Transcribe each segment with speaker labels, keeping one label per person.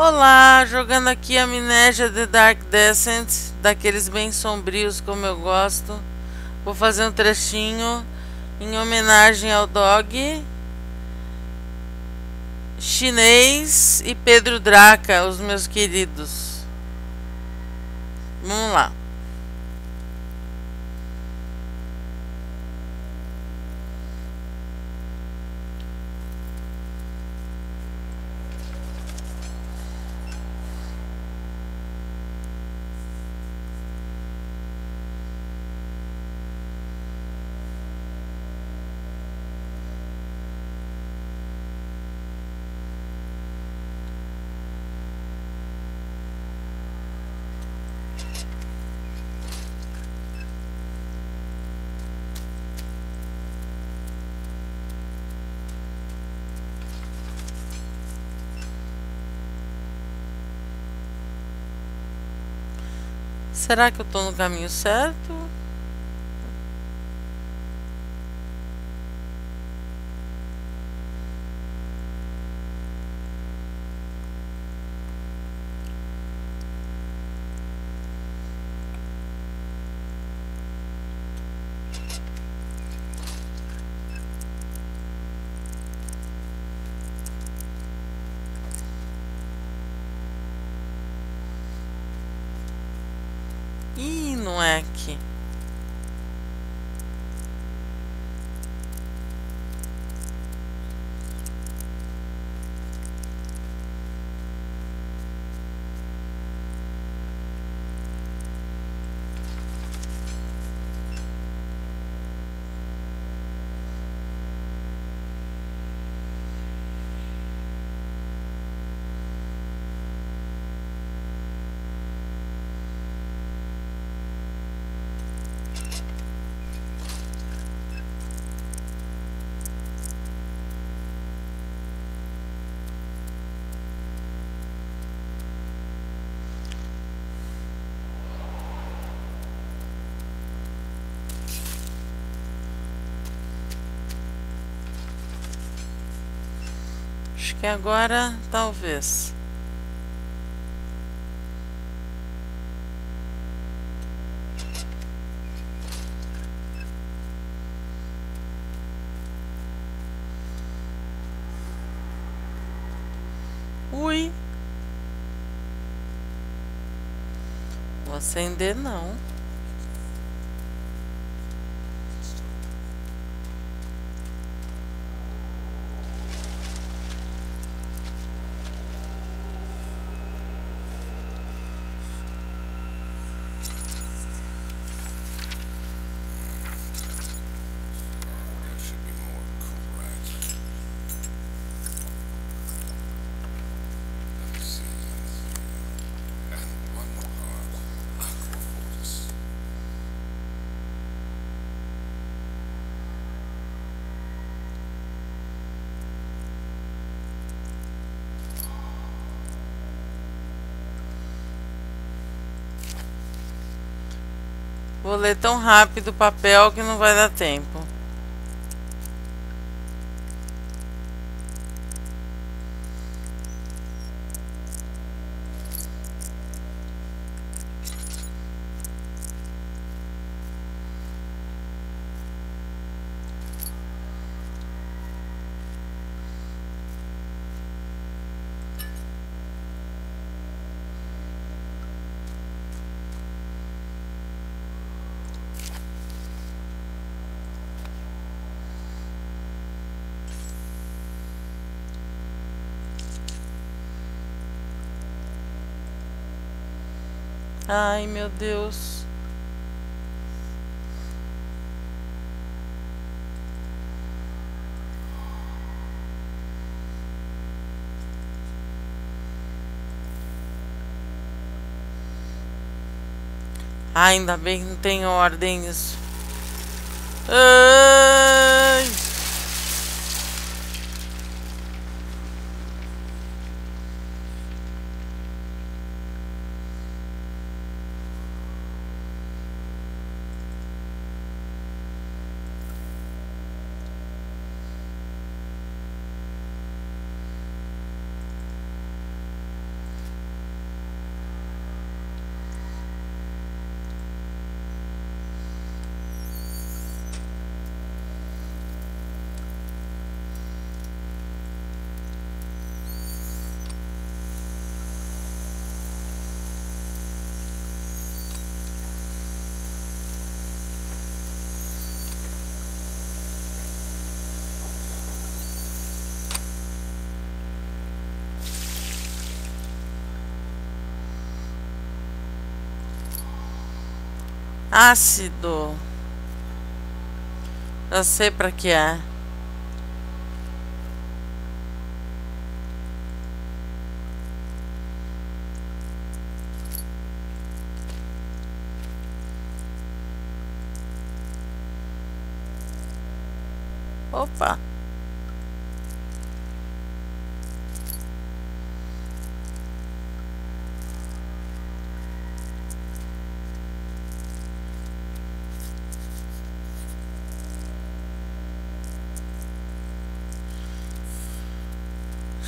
Speaker 1: Olá, jogando aqui Amnésia The Dark Descent, daqueles bem sombrios como eu gosto. Vou fazer um trechinho em homenagem ao Dog, Chinês e Pedro Draca, os meus queridos. Vamos lá. Será que eu estou no caminho certo? Ih, não é aqui. Que agora talvez. Ui. Vou acender não. Vou ler tão rápido o papel que não vai dar tempo. Ai, meu Deus. Ai, ainda bem que não tem ordem isso. Ácido. Eu sei pra que é. Opa.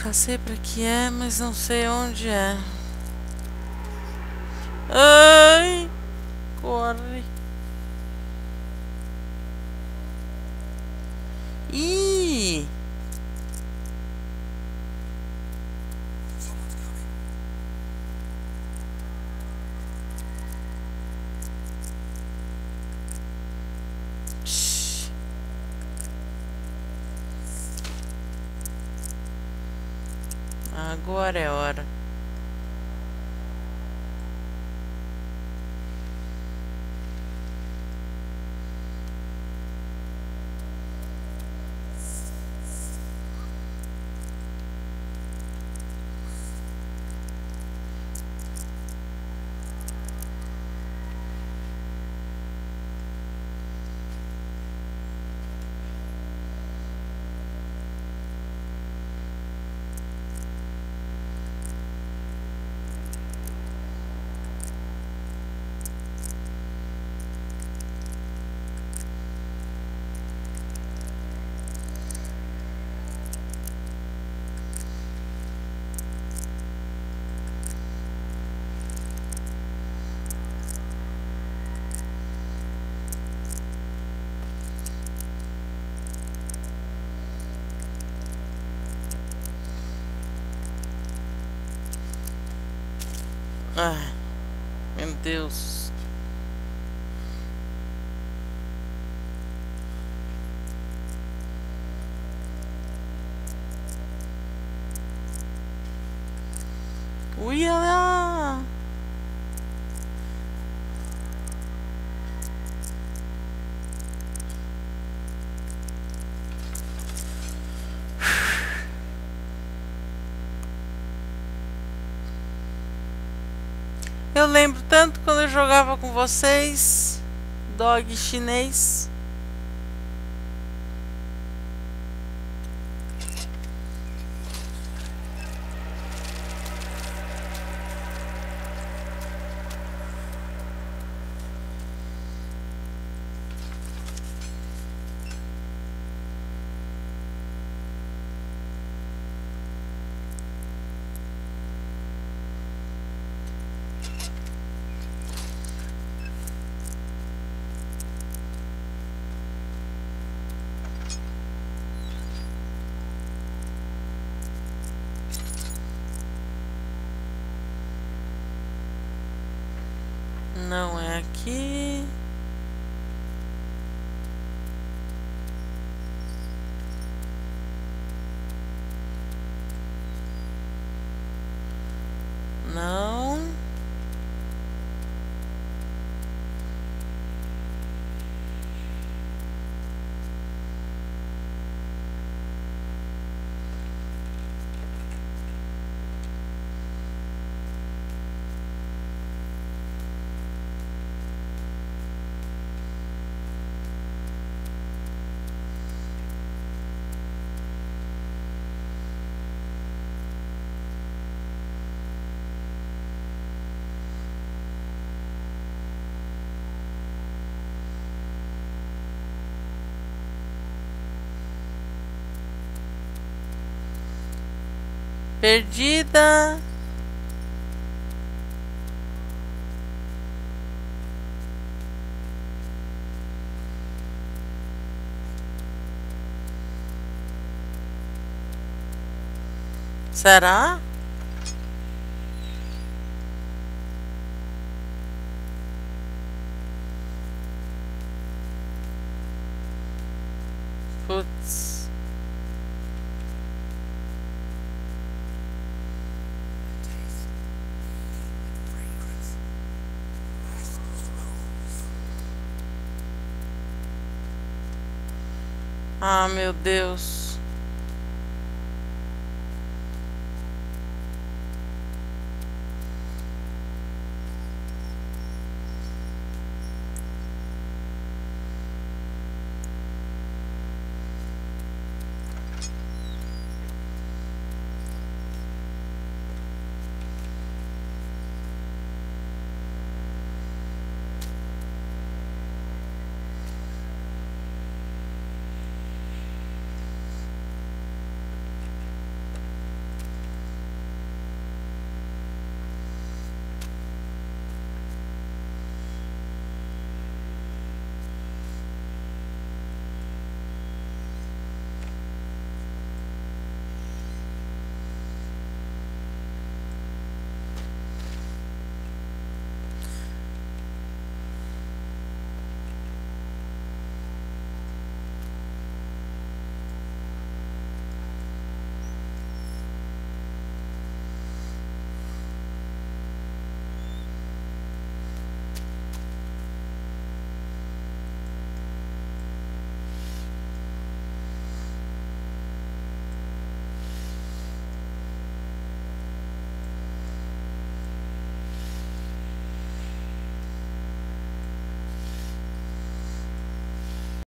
Speaker 1: Já sei pra que é, mas não sei onde é. Ai! Agora é hora. Ai, meu Deus. Uiá! Eu lembro tanto quando eu jogava com vocês, dog chinês. Aqui. Perdida. Será? Ah, meu Deus.